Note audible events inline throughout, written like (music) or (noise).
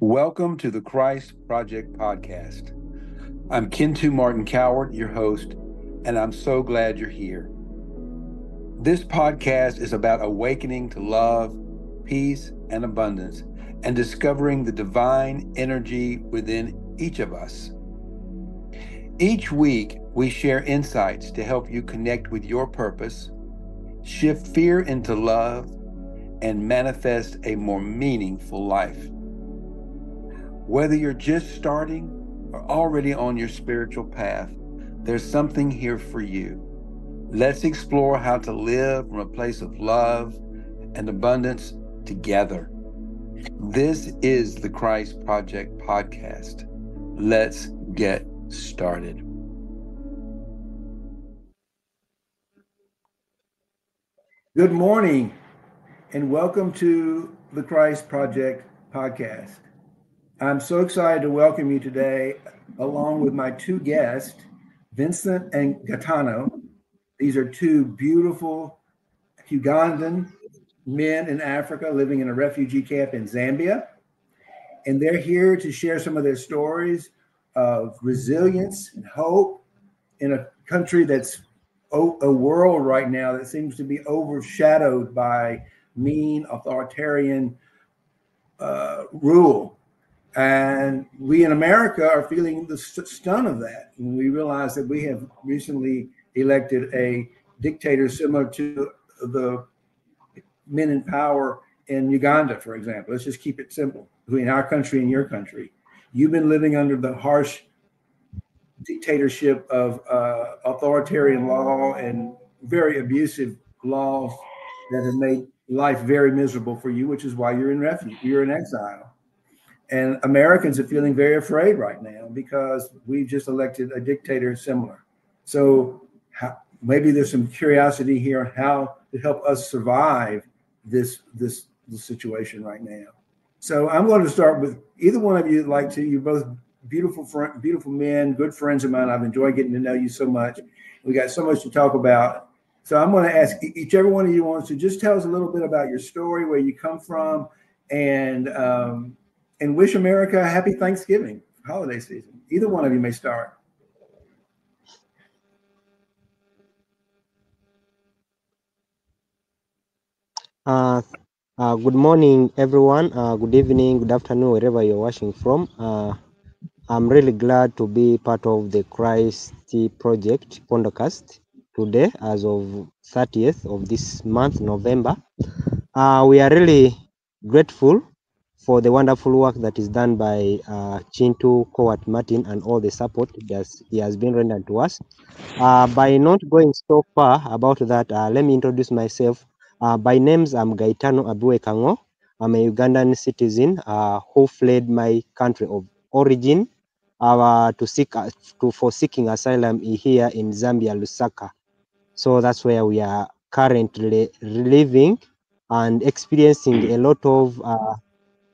Welcome to the Christ Project Podcast. I'm Kintu Martin Coward, your host, and I'm so glad you're here. This podcast is about awakening to love, peace, and abundance, and discovering the divine energy within each of us. Each week, we share insights to help you connect with your purpose, shift fear into love, and manifest a more meaningful life. Whether you're just starting or already on your spiritual path, there's something here for you. Let's explore how to live from a place of love and abundance together. This is the Christ Project Podcast. Let's get started. Good morning, and welcome to the Christ Project Podcast. I'm so excited to welcome you today, along with my two guests, Vincent and Gaetano. These are two beautiful Ugandan men in Africa living in a refugee camp in Zambia. And they're here to share some of their stories of resilience and hope in a country that's a world right now that seems to be overshadowed by mean authoritarian uh, rule and we in America are feeling the stun of that. And we realize that we have recently elected a dictator similar to the men in power in Uganda, for example. Let's just keep it simple between our country and your country. You've been living under the harsh dictatorship of uh, authoritarian law and very abusive laws that have made life very miserable for you, which is why you're in refuge, you're in exile. And Americans are feeling very afraid right now because we've just elected a dictator similar. So how, maybe there's some curiosity here on how to help us survive this, this this situation right now. So I'm going to start with either one of you like to. You're both beautiful, beautiful men, good friends of mine. I've enjoyed getting to know you so much. We got so much to talk about. So I'm going to ask each every one of you wants to just tell us a little bit about your story, where you come from, and um, and wish America a happy Thanksgiving holiday season. Either one of you may start. Uh, uh, good morning, everyone. Uh, good evening, good afternoon, wherever you're watching from. Uh, I'm really glad to be part of the Christ Project podcast today, as of 30th of this month, November. Uh, we are really grateful for the wonderful work that is done by uh, Chintu, Kowat Martin, and all the support that he has been rendered to us. Uh, by not going so far about that, uh, let me introduce myself. Uh, by names, I'm Gaetano Abuwe Kango. I'm a Ugandan citizen uh, who fled my country of origin uh, to seek to, for seeking asylum here in Zambia, Lusaka. So that's where we are currently living and experiencing a lot of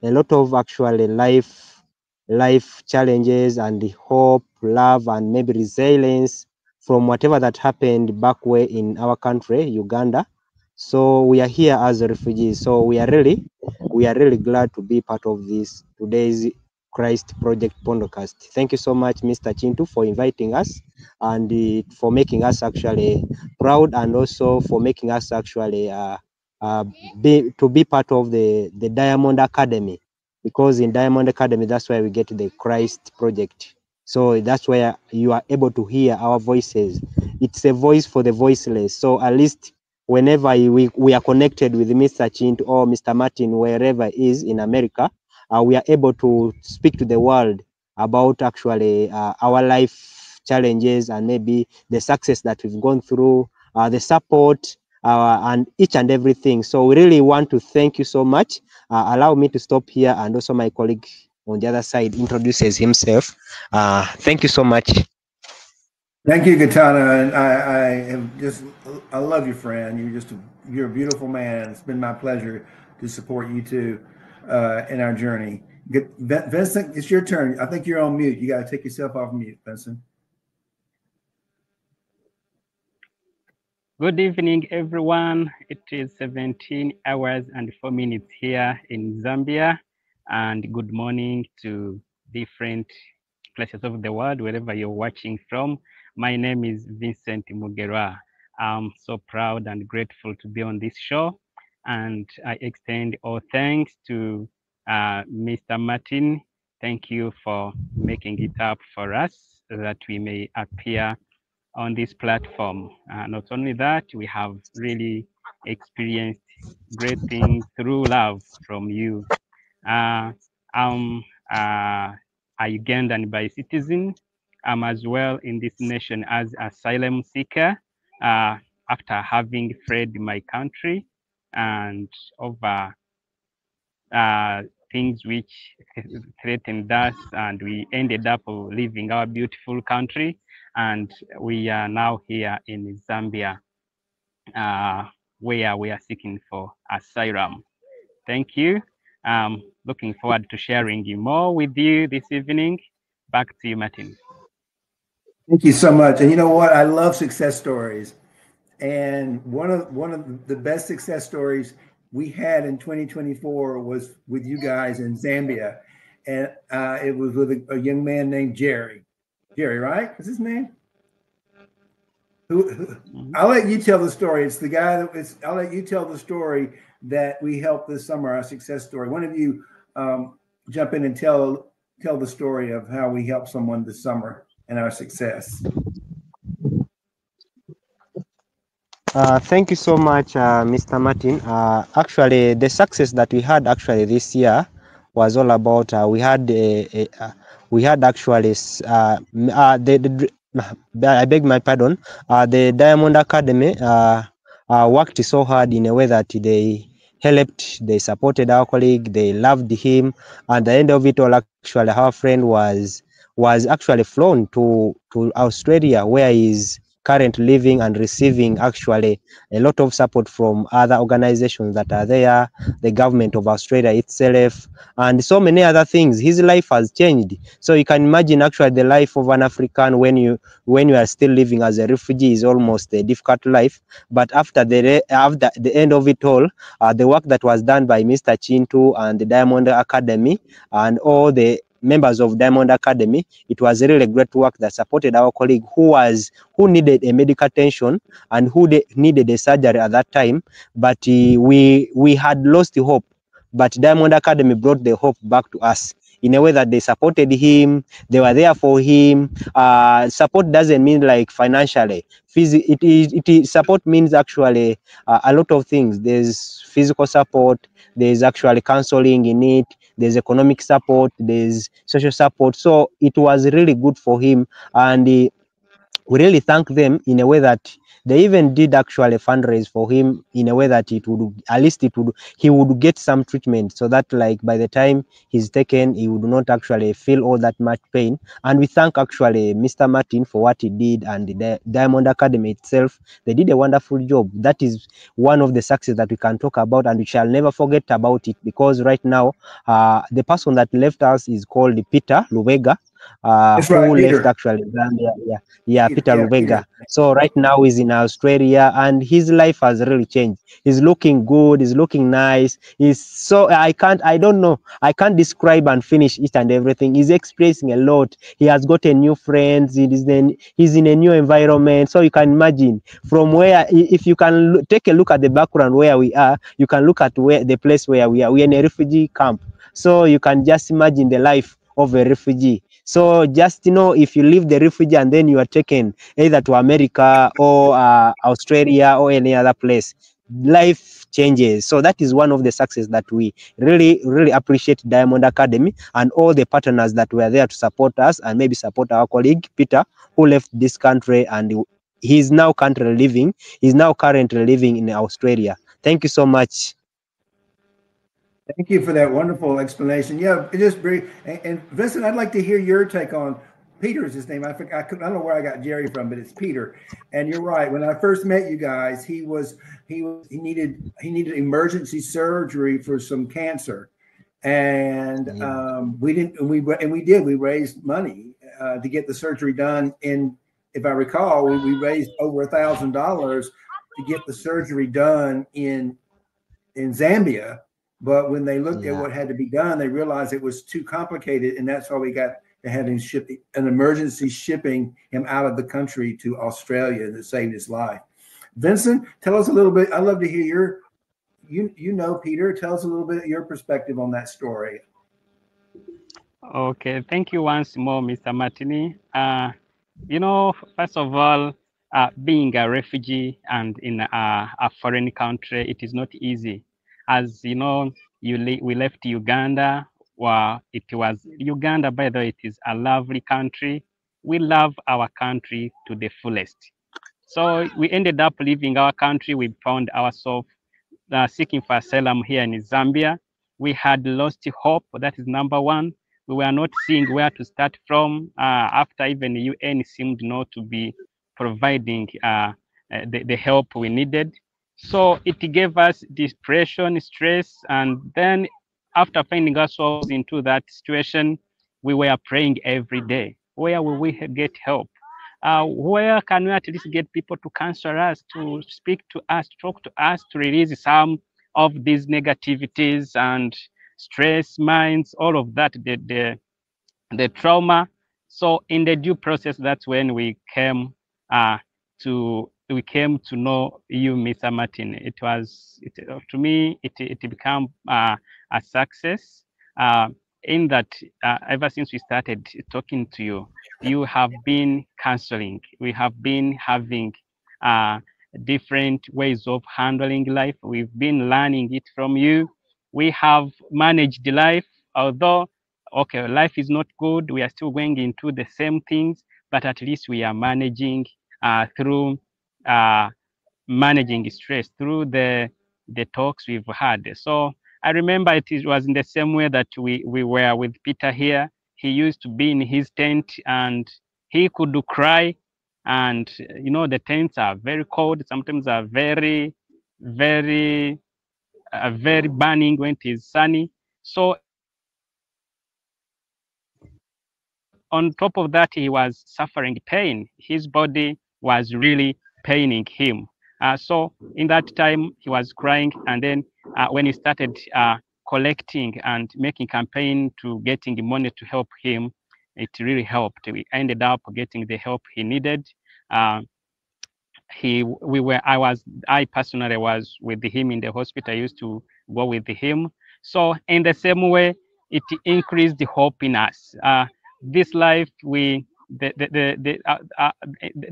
a lot of actually life life challenges and the hope love and maybe resilience from whatever that happened back way in our country uganda. So we are here as refugees. So we are really we are really glad to be part of this today's christ project podcast. Thank you so much mr chintu for inviting us and uh, for making us actually proud and also for making us actually uh, uh, be, to be part of the, the Diamond Academy because in Diamond Academy, that's where we get the Christ project. So that's where you are able to hear our voices. It's a voice for the voiceless. So at least whenever we, we are connected with Mr. Chint or Mr. Martin, wherever he is in America, uh, we are able to speak to the world about actually uh, our life challenges and maybe the success that we've gone through, uh, the support, uh, and each and everything. So we really want to thank you so much. Uh, allow me to stop here and also my colleague on the other side introduces himself. Uh, thank you so much. Thank you, Gaetano. And I, I am just, I love you, friend. You're just, a, you're a beautiful man. It's been my pleasure to support you too uh, in our journey. Vincent, it's your turn. I think you're on mute. You got to take yourself off mute, Vincent. Good evening, everyone. It is 17 hours and 4 minutes here in Zambia. and good morning to different places of the world, wherever you're watching from. My name is Vincent Mugerwa. I'm so proud and grateful to be on this show, and I extend all thanks to uh, Mr. Martin. Thank you for making it up for us that we may appear on this platform. Uh, not only that, we have really experienced great things through love from you. Uh, I'm uh, a Ugandan by citizen. I'm as well in this nation as asylum seeker uh, after having fled my country and over uh, things which threatened us and we ended up leaving our beautiful country and we are now here in Zambia uh, where we are seeking for asylum. Thank you. Um, looking forward to sharing more with you this evening. Back to you, Martin. Thank you so much. And you know what? I love success stories. And one of one of the best success stories we had in 2024 was with you guys in Zambia, and uh, it was with a, a, young man named Jerry. Jerry, right? Is his name? Who, who, mm-hmm. I'll let you tell the story. It's the guy that it's. I'll let you tell the story that we helped this summer, our success story. One of you um, jump in and tell tell the story of how we helped someone this summer and our success. Uh, thank you so much, uh, Mr. Martin. Uh, actually, the success that we had actually this year was all about uh, we had a, a, a, we had actually uh, uh, the, the, I beg my pardon. the Diamond Academy worked so hard in a way that they helped, they supported our colleague, they loved him. At the end of it all, actually, our friend was was actually flown to to Australia, where he's currently living and receiving actually a lot of support from other organizations that are there, the government of Australia itself, and so many other things. His life has changed. So you can imagine actually the life of an African when you when you are still living as a refugee is almost a difficult life. But after the after the end of it all, uh, the work that was done by Mr. Chintu and the Diamond Academy and all the members of Diamond Academy. It was really great work that supported our colleague who was who needed a medical attention and who needed a surgery at that time. But uh, we we had lost the hope. But Diamond Academy brought the hope back to us in a way that they supported him, they were there for him. Uh, support doesn't mean like financially. Phys- it is it is support means actually uh, a lot of things. There's physical support, there's actually counseling in it, there's economic support, there's social support. So it was really good for him, and uh, we really thank them in a way that they even did actually fundraise for him in a way that it would at least it would he would get some treatment so that like by the time he's taken he would not actually feel all that much pain. And we thank actually mr martin for what he did and the diamond academy itself. They did a wonderful job. That is one of the success that we can talk about and we shall never forget about it because right now uh, the person that left us is called peter lubega uh, who right, left actually Zambia. Yeah, yeah, Peter yeah, Lubega. So right now he's in Australia, and his life has really changed. He's looking good. He's looking nice. He's so I can't. I don't know. I can't describe and finish it and everything. He's expressing a lot. He has gotten new friends. He's in he's in a new environment. So you can imagine from where if you can take a look at the background where we are, you can look at where the place where we are. We're in a refugee camp. So you can just imagine the life of a refugee. So just you know, if you leave the refugee and then you are taken either to America or uh, Australia or any other place, life changes. So that is one of the success that we really, really appreciate Diamond Academy and all the partners that were there to support us and maybe support our colleague Peter, who left this country and he's now currently living. He's now currently living in Australia. Thank you so much. Thank you for that wonderful explanation. Yeah, just brief. And, and, Vincent, I'd like to hear your take on Peter's his name. I, think, I, I don't know where I got Jerry from, but it's Peter. And you're right. When I first met you guys, he was he was he needed he needed emergency surgery for some cancer, and mm-hmm. um, we didn't we and we did we raised money uh, to get the surgery done. In if I recall, we, we raised over a thousand dollars to get the surgery done in in Zambia But when they looked Yeah. at what had to be done, they realized it was too complicated, and that's why we got to have him ship an emergency shipping him out of the country to Australia that saved his life. Vincent, tell us a little bit. I'd love to hear your you you know Peter. Tell us a little bit your perspective on that story. Okay, thank you once more, Mr. Martini. Uh, you know, first of all, uh, being a refugee and in a, a foreign country, it is not easy. As you know, you le- we left Uganda. Well, it was Uganda, by the way, it is a lovely country. We love our country to the fullest. So we ended up leaving our country. We found ourselves uh, seeking for asylum here in Zambia. We had lost hope. That is number one we were not seeing where to start from uh, after even the UN seemed not to be providing uh, uh, the, the help we needed. So it gave us depression, stress, and then after finding ourselves into that situation, we were praying every day. Where will we get help? Uh, where can we at least get people to counsel us, to speak to us, talk to us, to release some of these negativities and stress, minds, all of that, the, the, the trauma. So in the due process, that's when we came uh, to we came to know you, Mr. Martin. It was it, to me it it became uh, a success. Uh, in that, uh, ever since we started talking to you, you have been counseling. We have been having uh, different ways of handling life. We've been learning it from you we have managed life, although, okay, life is not good. We are still going into the same things, but at least we are managing uh, through uh, managing stress through the the talks we've had. So I remember it was in the same way that we, we were with Peter here. He used to be in his tent and he could cry. And you know, the tents are very cold, sometimes are very, very uh, very burning when it is sunny. So on top of that, he was suffering pain. His body was really paining him. Uh, so in that time, he was crying. And then uh, when he started uh, collecting and making campaign to getting the money to help him, it really helped. We ended up getting the help he needed. Uh, he we were i was i personally was with him in the hospital i used to go with him so in the same way it increased the hope in us uh, this life we the the the, the, uh,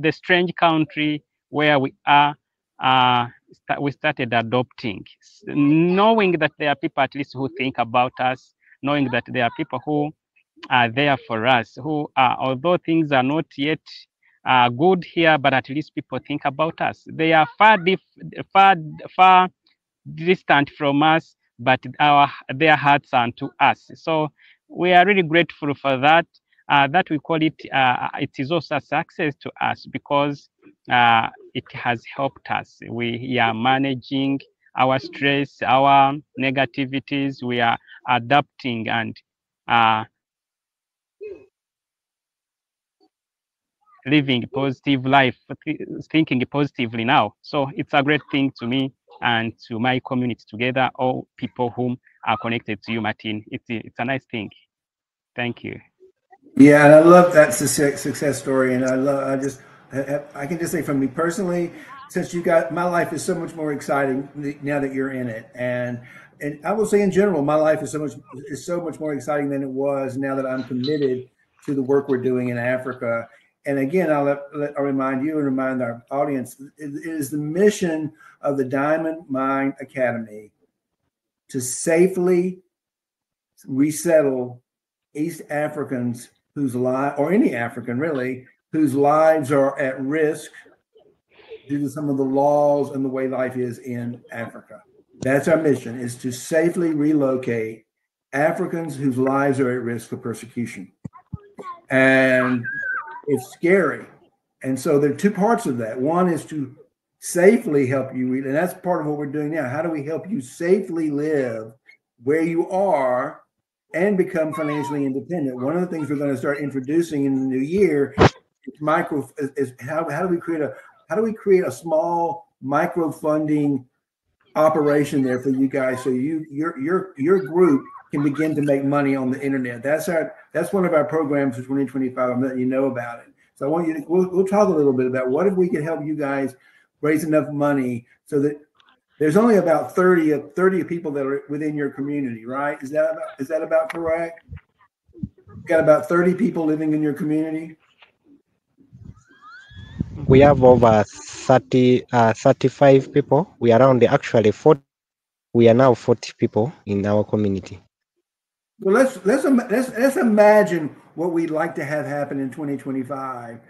the strange country where we are uh, st- we started adopting knowing that there are people at least who think about us knowing that there are people who are there for us who are although things are not yet uh, good here, but at least people think about us. They are far, dif- far, far distant from us, but our their hearts are to us. So we are really grateful for that. Uh, that we call it. Uh, it is also a success to us because uh, it has helped us. We are managing our stress, our negativities. We are adapting and uh, living positive life, thinking positively now. So it's a great thing to me and to my community together, all people whom are connected to you, Martin. It's it's a nice thing. Thank you. Yeah, and I love that success story, and I love. I just, I, I can just say from me personally, since you got my life is so much more exciting now that you're in it, and and I will say in general, my life is so much is so much more exciting than it was now that I'm committed to the work we're doing in Africa. And again, I'll, let, let, I'll remind you and remind our audience it, it is the mission of the Diamond Mine Academy to safely resettle East Africans whose life, or any African really, whose lives are at risk due to some of the laws and the way life is in Africa. That's our mission: is to safely relocate Africans whose lives are at risk of persecution. And it's scary. And so there are two parts of that. One is to safely help you, and that's part of what we're doing now. How do we help you safely live where you are and become financially independent? One of the things we're going to start introducing in the new year is micro is, how, how do we create a how do we create a small micro funding operation there for you guys, so you your your your group can begin to make money on the internet. That's our that's one of our programs for 2025. I'm letting you know about it. So I want you to we'll, we'll talk a little bit about what if we could help you guys raise enough money so that there's only about 30 of 30 people that are within your community, right? Is that about, is that about correct? Got about 30 people living in your community. We have over 30, uh, 35 people. We are around actually 40. We are now 40 people in our community. Well, let's let's let's let's imagine what we'd like to have happen in 2025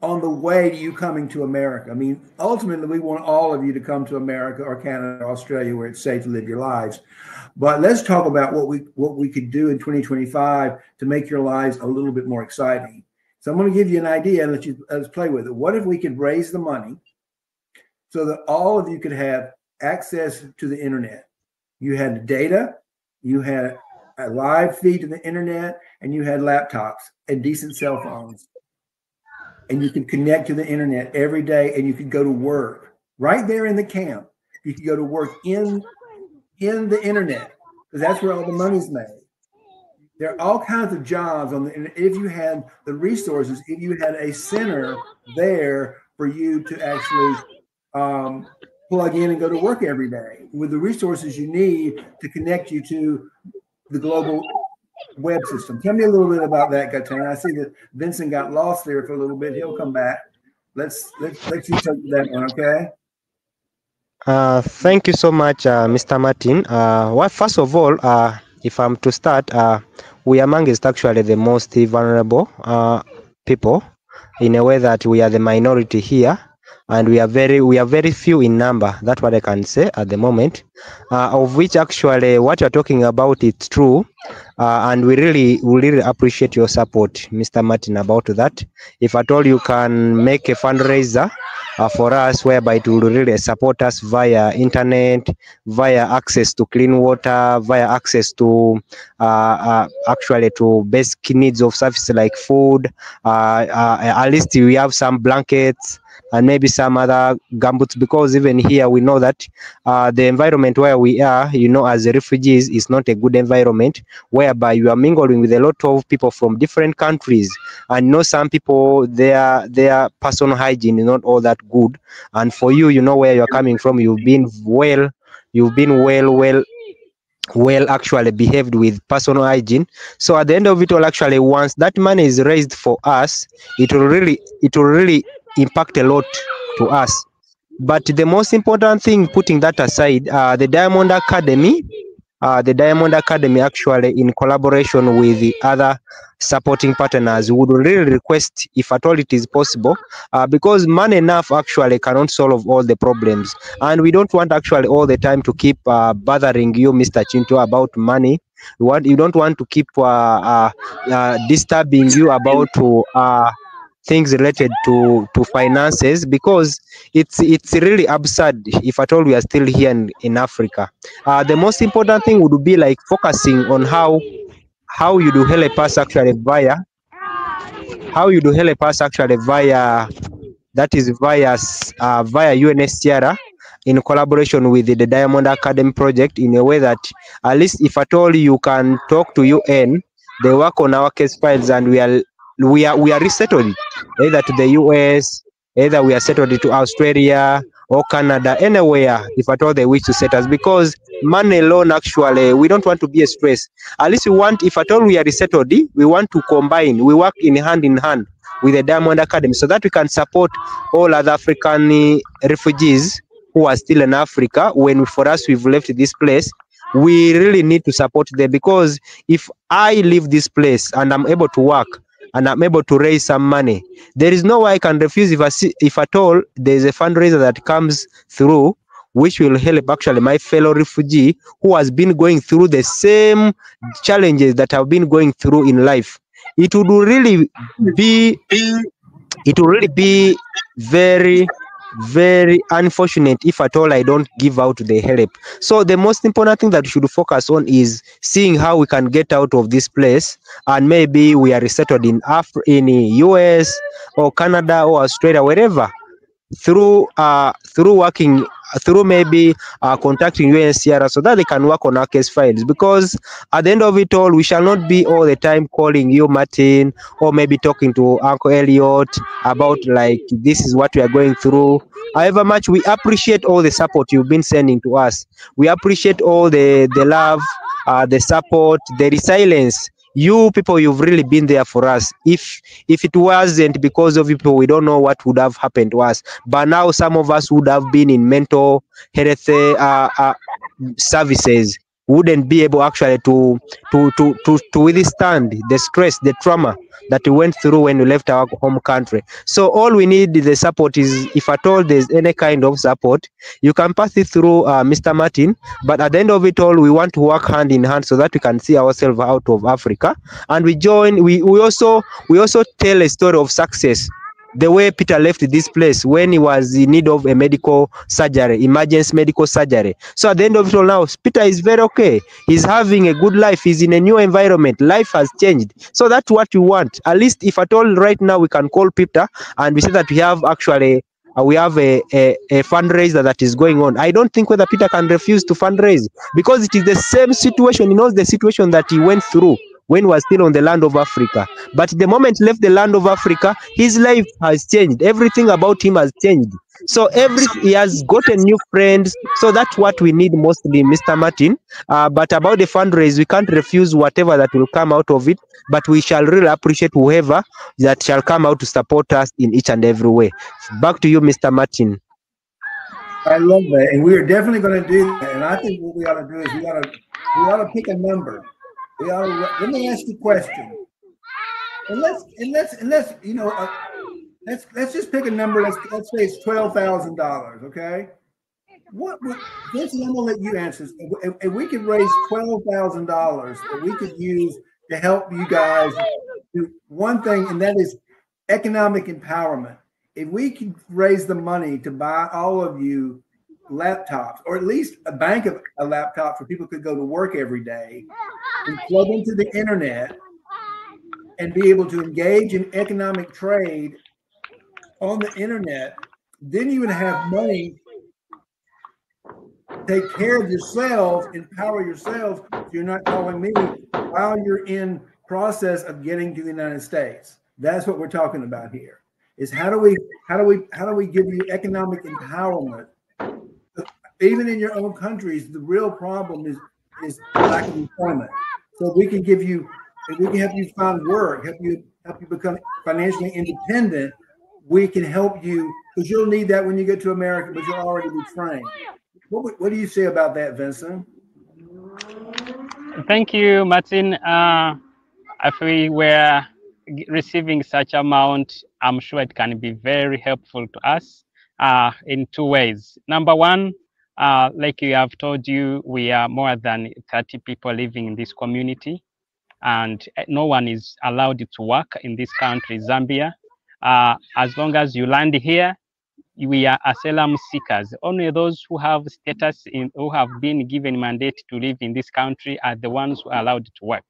on the way to you coming to America. I mean, ultimately, we want all of you to come to America or Canada, or Australia, where it's safe to live your lives. But let's talk about what we what we could do in 2025 to make your lives a little bit more exciting. So I'm going to give you an idea and let you let's play with it. What if we could raise the money so that all of you could have access to the internet? You had data, you had a live feed to the internet, and you had laptops and decent cell phones. And you can connect to the internet every day and you can go to work right there in the camp. You can go to work in in the internet because that's where all the money's made. There are all kinds of jobs on the internet. If you had the resources, if you had a center there for you to actually um, plug in and go to work every day with the resources you need to connect you to the global web system. Tell me a little bit about that, Gaetano. I see that Vincent got lost there for a little bit. He'll come back. Let's let's let you take that one, okay? Uh, thank you so much, uh, Mr. Martin. Uh, well, first of all, uh, if I'm to start, uh, we are amongst actually the most vulnerable uh, people in a way that we are the minority here and we are very we are very few in number that's what i can say at the moment uh, of which actually what you're talking about it's true uh, and we really we really appreciate your support mr martin about that. If at all you can make a fundraiser uh, for us whereby it will really support us via internet via access to clean water via access to uh, uh, actually to basic needs of service like food uh, at least we have some blankets and maybe some other gumboots because even here we know that uh, the environment where we are you know as refugees is not a good environment whereby you are mingling with a lot of people from different countries. And you know some people their their personal hygiene is not all that good. And for you you know where you're coming from. You've been well you've been well well well actually behaved with personal hygiene. So at the end of it all actually once that money is raised for us it will really it will really impact a lot to us. But the most important thing putting that aside uh, the diamond academy uh, the diamond academy actually in collaboration with the other supporting partners would really request if at all it is possible uh, because money enough actually cannot solve all the problems. And we don't want actually all the time to keep uh, bothering you mr chinto about money. Want you don't want to keep uh, uh, uh, disturbing you about uh, things related to to finances because it's it's really absurd if at all we are still here in, in africa. Uh, the most important thing would be like focusing on how how you do help us actually via how you do help us actually via that is via uh, via UNHCR in collaboration with the Diamond Academy project in a way that at least if at all you can talk to UN, they work on our case files and we are we are we are resettled either to the US, either we are settled to Australia or Canada, anywhere if at all they wish to set us because money alone actually we don't want to be a stress. At least we want if at all we are resettled, we want to combine, we work in hand in hand with the Diamond Academy so that we can support all other African eh, refugees who are still in Africa. When for us we've left this place, we really need to support them because if I leave this place and I'm able to work and I'm able to raise some money, there is no way I can refuse if I see, if at all there is a fundraiser that comes through which will help actually my fellow refugee who has been going through the same challenges that I've been going through in life. It would really be it would really be very very unfortunate. If at all I don't give out the help. So the most important thing that we should focus on is seeing how we can get out of this place. And maybe we are resettled in Af- in US or Canada or Australia wherever. Through uh through working through maybe uh, contacting UNHCR so that they can work on our case files. Because at the end of it all, we shall not be all the time calling you, Martin, or maybe talking to Uncle Elliot about like this is what we are going through. However much we appreciate all the support you've been sending to us. We appreciate all the the love, uh, the support, the resilience you people you've really been there for us. If if it wasn't because of you people we don't know what would have happened to us. But now some of us would have been in mental health uh, uh, services wouldn't be able actually to to to to, to withstand the stress the trauma that we went through when we left our home country. So all we need the support is if at all there's any kind of support you can pass it through uh, mr martin. But at the end of it all we want to work hand in hand so that we can see ourselves out of africa. And we join we, we also we also tell a story of success the way Peter left this place when he was in need of a medical surgery, emergency medical surgery. So at the end of it all now, Peter is very okay. He's having a good life. He's in a new environment. Life has changed. So that's what we want. At least if at all right now we can call Peter and we say that we have actually uh, we have a, a, a, fundraiser that is going on. I don't think whether Peter can refuse to fundraise because it is the same situation. He knows the situation that he went through when he was still on the land of Africa. But the moment left the land of Africa, his life has changed. Everything about him has changed. So every he has gotten new friends. So that's what we need mostly, Mr. Martin. Uh, but about the fundraise, we can't refuse whatever that will come out of it. But we shall really appreciate whoever that shall come out to support us in each and every way. Back to you, Mr. Martin. I love that, and we are definitely going to do that. And I think what we ought to do is we ought to we ought to pick a number let me ask you a question. And let's and let's and let's you know uh, let's let's just pick a number. Let's let's say it's twelve thousand dollars. Okay. What would Vincent? I'm gonna let you answer. This. If, if we could raise twelve thousand dollars that we could use to help you guys do one thing, and that is economic empowerment. If we could raise the money to buy all of you laptops, or at least a bank of a laptop for people could go to work every day and plug into the internet and be able to engage in economic trade on the internet, then you would have money. Take care of yourselves, empower yourselves. So you're not calling me while you're in process of getting to the United States. That's what we're talking about here. Is how do we how do we how do we give you economic empowerment even in your own countries, the real problem is is lack of employment. So we can give you, we can help you find work, help you help you become financially independent. We can help you because you'll need that when you get to America, but you'll already be trained. What, what do you say about that, Vincent? Thank you, Martin. Uh, if we were receiving such amount, I'm sure it can be very helpful to us uh, in two ways. Number one, uh, like we have told you, we are more than 30 people living in this community, and eh, no one is allowed to work in this country, Zambia. Uh, as long as you land here, we are asylum seekers. Only those who have status in, who have been given mandate to live in this country are the ones who are allowed to work.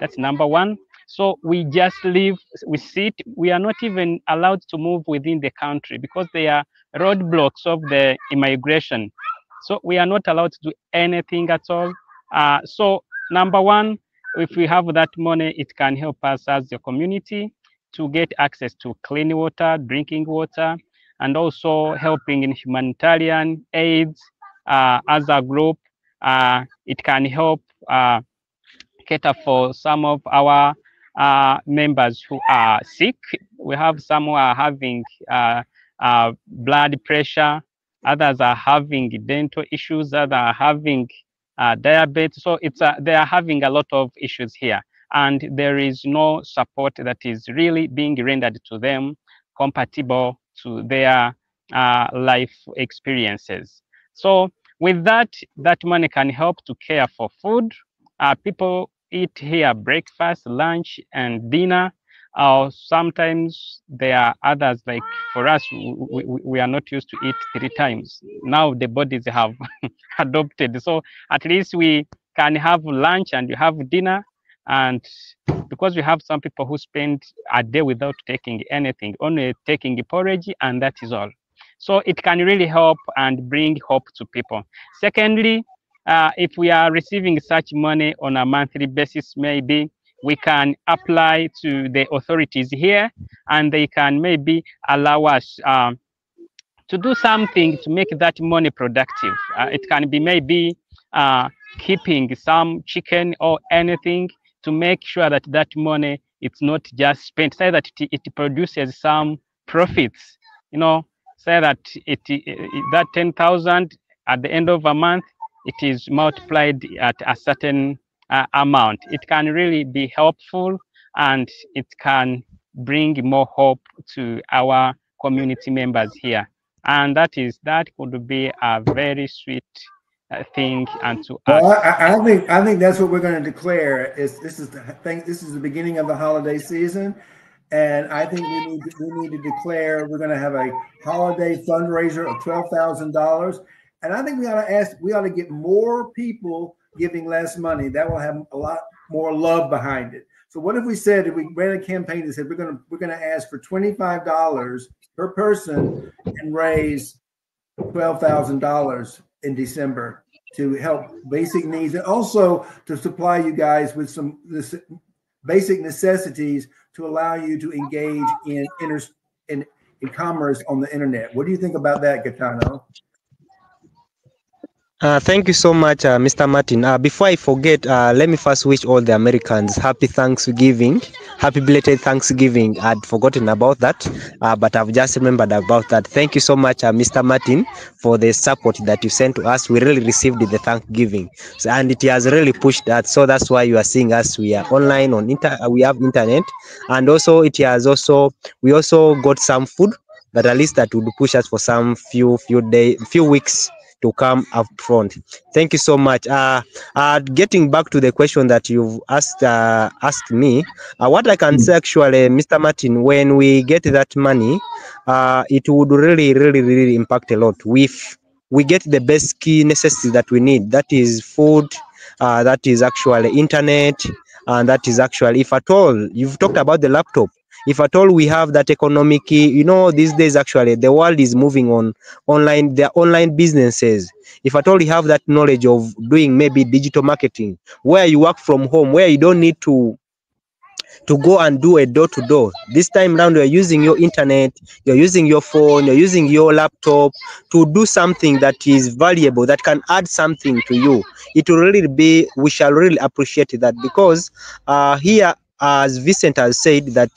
That's number one. So we just live, we sit, we are not even allowed to move within the country because they are roadblocks of the immigration. So we are not allowed to do anything at all. Uh, so number one, if we have that money, it can help us as a community to get access to clean water, drinking water, and also helping in humanitarian aids uh, as a group. Uh, it can help uh, cater for some of our uh, members who are sick. We have some who are having uh, uh, blood pressure, others are having dental issues, others are having uh, diabetes. So it's uh, they are having a lot of issues here, and there is no support that is really being rendered to them compatible to their uh, life experiences. So with that, that money can help to care for food. Uh, people eat here breakfast, lunch, and dinner or sometimes there are others like for us we, we, are not used to eat three times. Now the bodies have (laughs) adopted. So at least we can have lunch and you have dinner. And because we have some people who spend a day without taking anything only taking porridge and that is all. So it can really help and bring hope to people. Secondly, uh, if we are receiving such money on a monthly basis, maybe we can apply to the authorities here and they can maybe allow us um, to do something to make that money productive. Uh, it can be maybe uh, keeping some chicken or anything to make sure that that money it's not just spent, say that it, it produces some profits, you know, say that it, it that 10,000 at the end of a month, it is multiplied at a certain uh, amount. It can really be helpful and it can bring more hope to our community members here. And that is that could be a very sweet uh, thing and to well, I, I, think I think that's what we're going to declare. Is this is the thing? This is the beginning of the holiday season, and I think we need to, we need to declare we're going to have a holiday fundraiser of twelve thousand dollars, and I think we ought to ask we ought to get more people giving less money. That will have a lot more love behind it. So what if we said if we ran a campaign that said we're gonna we're gonna ask for twenty five dollars per person and raise twelve thousand dollars in December to help basic needs and also to supply you guys with some this basic necessities to allow you to engage in inter, in, in commerce on the internet. What do you think about that, Gaetano? Uh, thank you so much, uh, Mr. Martin. Uh, before I forget, uh, let me first wish all the Americans happy Thanksgiving, happy belated Thanksgiving. I'd forgotten about that, uh, but I've just remembered about that. Thank you so much, uh, Mr. Martin, for the support that you sent to us. We really received the Thanksgiving, so, and it has really pushed that. So that's why you are seeing us. We are online on inter. We have internet, and also it has also we also got some food but at least that would push us for some few few day few weeks to come up front. Thank you so much. Uh, uh, getting back to the question that you've asked uh, asked me, uh, what I can say actually, Mr. Martin, when we get that money, uh, it would really, really, really impact a lot. If we get the best key necessities that we need, that is food, uh, that is actually internet, and that is actually, if at all, you've talked about the laptop if at all we have that economic you know these days actually the world is moving on online their online businesses if at all you have that knowledge of doing maybe digital marketing where you work from home where you don't need to to go and do a door to door. This time around, you're using your internet, you're using your phone, you're using your laptop to do something that is valuable, that can add something to you. It will really be, we shall really appreciate that because uh, here, as Vincent has said, that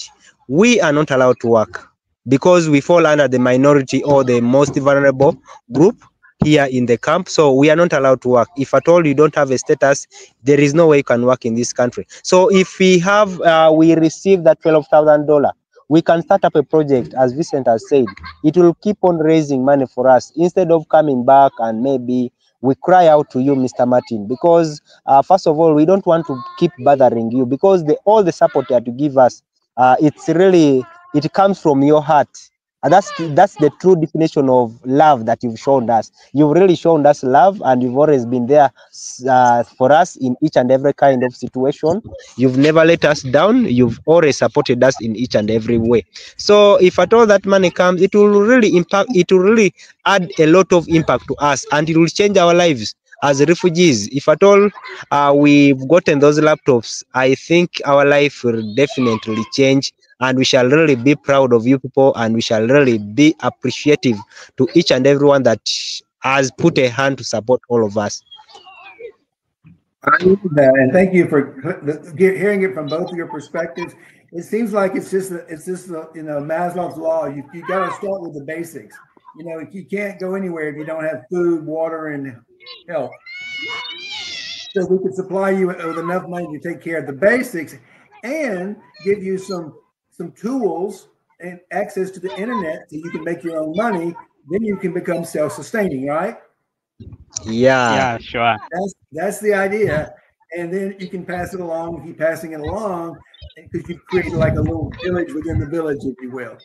we are not allowed to work because we fall under the minority or the most vulnerable group here in the camp. So we are not allowed to work. If at all you don't have a status, there is no way you can work in this country. So if we have, uh, we receive that $12,000, we can start up a project, as Vincent has said. It will keep on raising money for us instead of coming back and maybe we cry out to you, Mr. Martin, because uh, first of all, we don't want to keep bothering you because the, all the support that you give us uh, it's really it comes from your heart. And that's that's the true definition of love that you've shown us. You've really shown us love and you've always been there uh, for us in each and every kind of situation. You've never let us down. You've always supported us in each and every way. So if at all that money comes it will really impact it will really add a lot of impact to us and it will change our lives as refugees, if at all uh, we've gotten those laptops, I think our life will definitely change and we shall really be proud of you people and we shall really be appreciative to each and everyone that has put a hand to support all of us. And thank you for hearing it from both of your perspectives. It seems like it's just it's just you know Maslow's law. You you got to start with the basics. You know if you can't go anywhere if you don't have food, water, and help. So we can supply you with enough money to take care of the basics and give you some some tools and access to the internet so you can make your own money. Then you can become self-sustaining, right? Yeah. Yeah, sure. That's that's the idea. And then you can pass it along, keep passing it along, because you create like a little village within the village, if you will.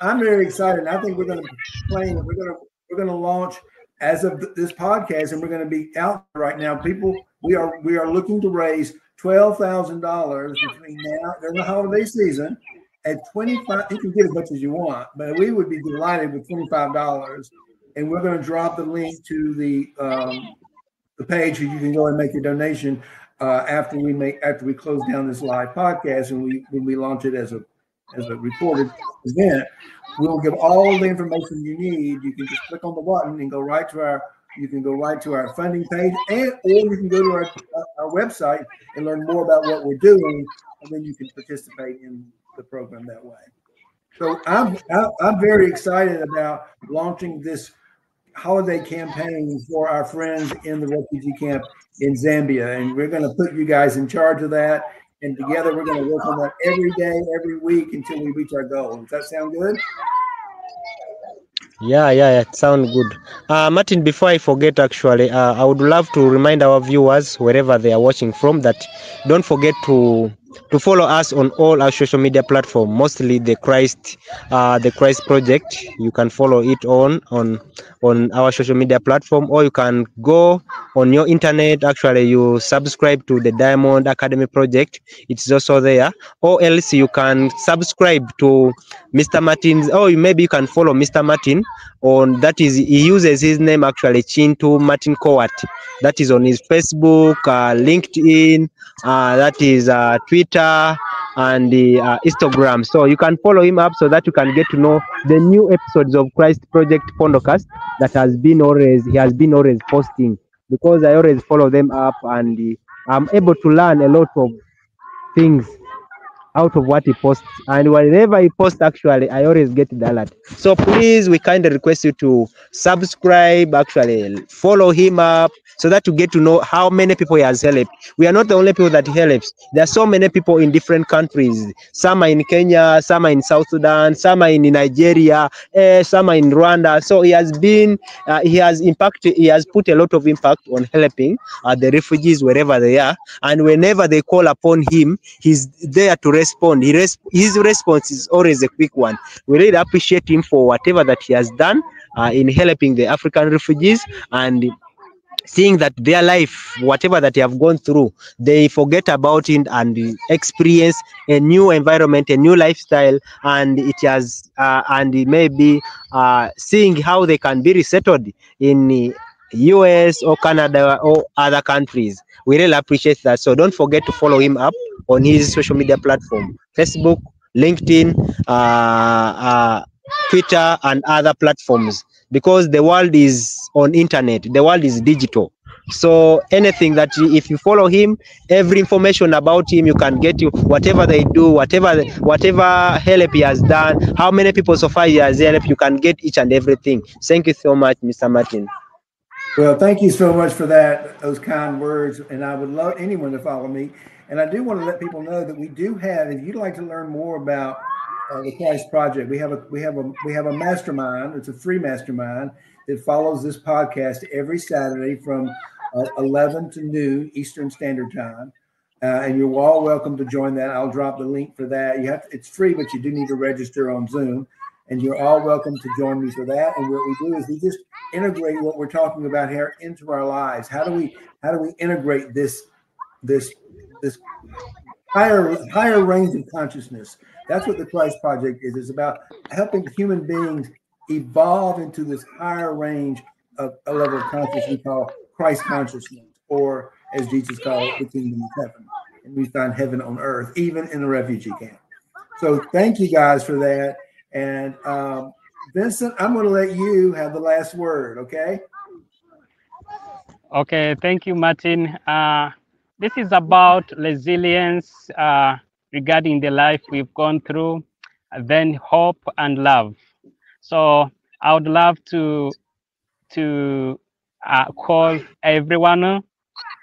I'm very excited. I think we're going to play. We're going to we're going to launch as of this podcast, and we're going to be out right now. People, we are we are looking to raise twelve thousand dollars between now during the holiday season, at 25, you can get as much as you want, but we would be delighted with $25. And we're going to drop the link to the um, the page where you can go and make your donation uh, after we make after we close down this live podcast and we when we launch it as a as a recorded event. We'll give all the information you need. You can just click on the button and go right to our you can go right to our funding page and or you can go to our, our website and learn more about what we're doing and then you can participate in the program that way so i'm i'm very excited about launching this holiday campaign for our friends in the refugee camp in zambia and we're going to put you guys in charge of that and together we're going to work on that every day every week until we reach our goal does that sound good yeah, yeah, yeah. sounds good. Uh, Martin, before I forget, actually, uh, I would love to remind our viewers, wherever they are watching from, that don't forget to to follow us on all our social media platform mostly the christ uh, the christ project. You can follow it on on on our social media platform or you can go on your internet. Actually you subscribe to the diamond academy project. It's also there. Or else you can subscribe to mr martin's or maybe you can follow mr martin on that is he uses his name actually chintu martin Kowat. that is on his facebook uh, linkedin uh, that is uh, twitter and uh, instagram. So you can follow him up so that you can get to know the new episodes of christ project pondocast that has been always he has been always posting. Because i always follow them up and uh, i'm able to learn a lot of things out of what he posts. And whenever he posts, actually, I always get the alert. So please, we kind of request you to subscribe, actually, follow him up so that you get to know how many people he has helped. We are not the only people that he helps. There are so many people in different countries. Some are in Kenya, some are in South Sudan, some are in Nigeria, eh, some are in Rwanda. So he has been, uh, he has impacted, he has put a lot of impact on helping uh, the refugees wherever they are. And whenever they call upon him, he's there to respond. He res- his response is always a quick one. We really appreciate him for whatever that he has done uh, in helping the African refugees and seeing that their life, whatever that they have gone through, they forget about it and experience a new environment, a new lifestyle, and it has uh, and maybe uh, seeing how they can be resettled in US or Canada or other countries. We really appreciate that. So don't forget to follow him up on his social media platform, Facebook, LinkedIn, uh, uh, Twitter, and other platforms because the world is on internet the world is digital so anything that if you follow him every information about him you can get you whatever they do whatever whatever help he has done how many people so far he has helped you can get each and everything thank you so much mr martin well thank you so much for that those kind words and i would love anyone to follow me and i do want to let people know that we do have if you'd like to learn more about uh, the Christ Project. We have a we have a we have a mastermind. It's a free mastermind that follows this podcast every Saturday from uh, 11 to noon Eastern Standard Time. Uh, and you're all welcome to join that. I'll drop the link for that. You have to, it's free, but you do need to register on Zoom. And you're all welcome to join me for that. And what we do is we just integrate what we're talking about here into our lives. How do we how do we integrate this this this higher higher range of consciousness that's what the Christ Project is. It's about helping human beings evolve into this higher range of a level of consciousness we call Christ consciousness, or as Jesus called it, the kingdom of heaven. And we find heaven on earth, even in a refugee camp. So thank you guys for that. And um, Vincent, I'm going to let you have the last word, okay? Okay, thank you, Martin. Uh, this is about resilience. Uh, regarding the life we've gone through, then hope and love. So I would love to to uh, call everyone,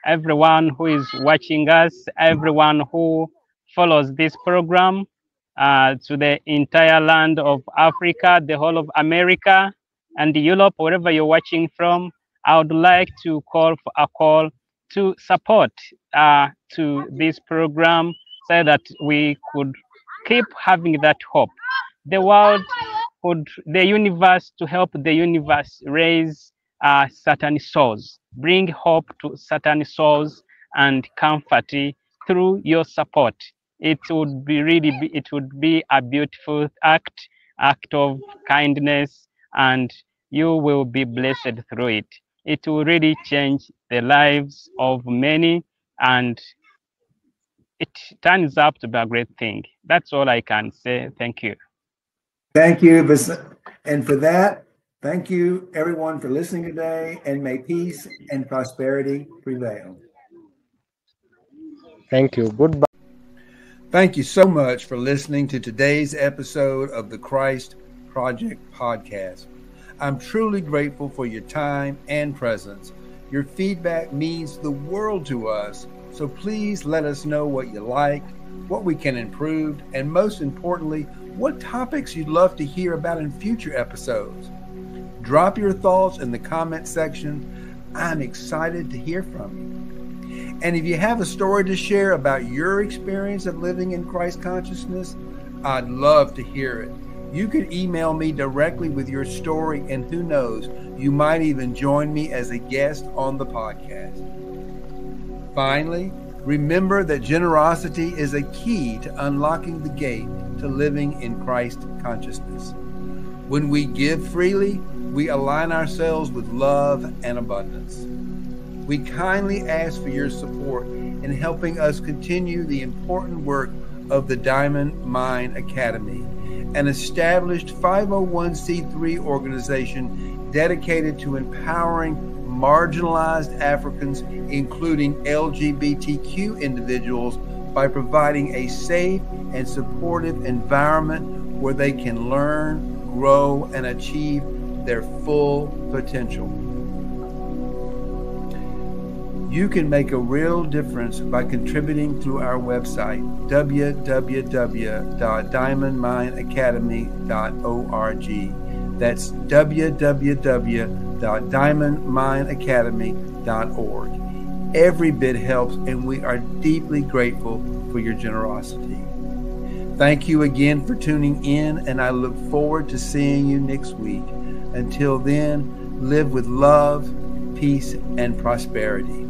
everyone who is watching us, everyone who follows this program, uh, to the entire land of Africa, the whole of America, and Europe, wherever you're watching from. I would like to call for a call to support uh, to this program so that we could keep having that hope. The world could, the universe, to help the universe raise uh, certain souls, bring hope to certain souls and comfort through your support. It would be really be, it would be a beautiful act act of kindness and you will be blessed through it it will really change the lives of many and it turns out to be a great thing that's all i can say thank you Thank you. And for that, thank you everyone for listening today and may peace and prosperity prevail. Thank you. Goodbye. Thank you so much for listening to today's episode of the Christ Project podcast. I'm truly grateful for your time and presence. Your feedback means the world to us, so please let us know what you like, what we can improve, and most importantly, what topics you'd love to hear about in future episodes. Drop your thoughts in the comment section. I'm excited to hear from you. And if you have a story to share about your experience of living in Christ consciousness, I'd love to hear it. You can email me directly with your story, and who knows, you might even join me as a guest on the podcast. Finally, remember that generosity is a key to unlocking the gate to living in Christ consciousness. When we give freely, we align ourselves with love and abundance. We kindly ask for your support in helping us continue the important work of the Diamond Mine Academy, an established 501c3 organization dedicated to empowering marginalized Africans, including LGBTQ individuals, by providing a safe and supportive environment where they can learn, grow, and achieve their full potential. You can make a real difference by contributing through our website, www.diamondmineacademy.org. That's www.diamondmineacademy.org. Every bit helps, and we are deeply grateful for your generosity. Thank you again for tuning in, and I look forward to seeing you next week. Until then, live with love, peace, and prosperity.